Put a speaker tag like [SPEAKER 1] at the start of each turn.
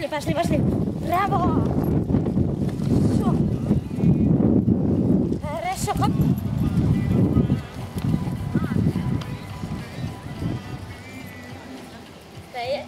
[SPEAKER 1] Пошли, пошли, пошли. Браво! Все. Хорошо, хоп. Стоять.